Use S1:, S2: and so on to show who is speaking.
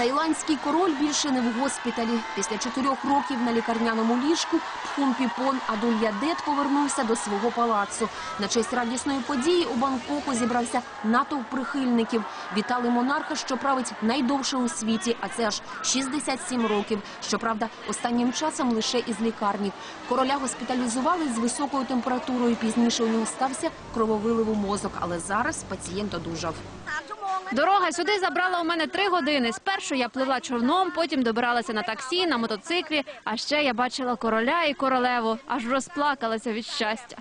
S1: Таїландський король більше не в госпіталі. Після чотирьох років на лікарняному ліжку Пхумпіпон Адульядет повернувся до свого палацу. На честь радісної події у Бангкоку зібрався натовп прихильників. Вітали монарха, що править найдовше у світі, а це аж 67 років. Щоправда, останнім часом лише із лікарні. Короля госпіталізували з високою температурою. Пізніше у нього стався крововилив у мозок, але зараз пацієнт одужав.
S2: Дорога сюди забрала у мене три години. Спершу я пливла човном, потім добиралася на таксі, на мотоциклі. А ще я бачила короля і королеву. Аж розплакалася від щастя.